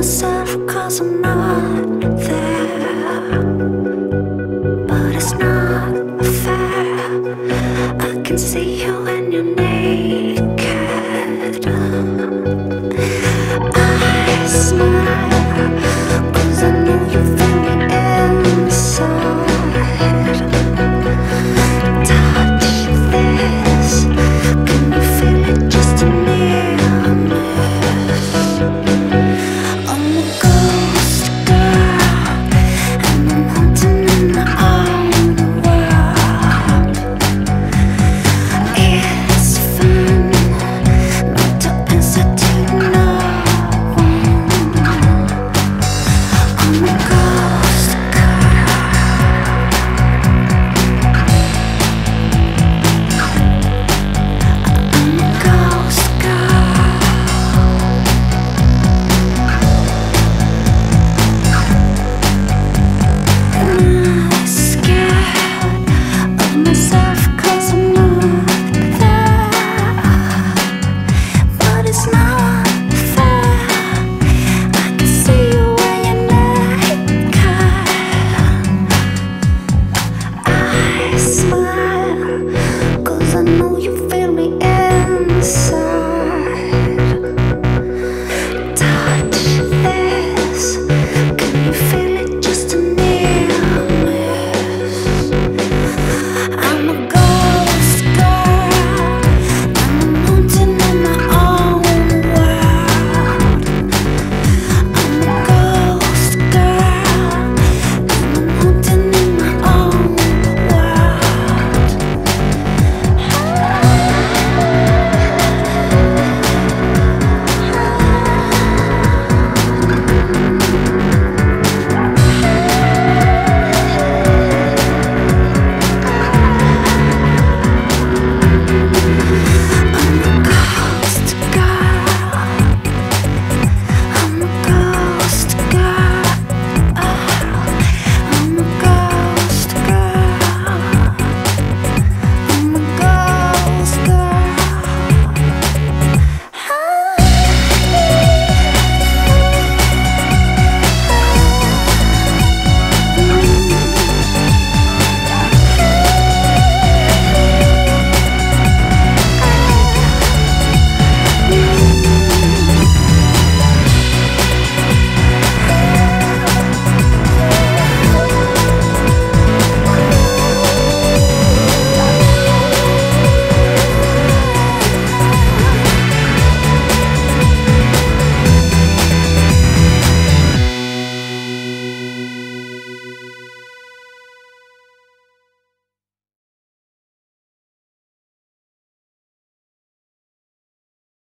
myself cause I'm not there. But it's not fair. I can see you know you tipo,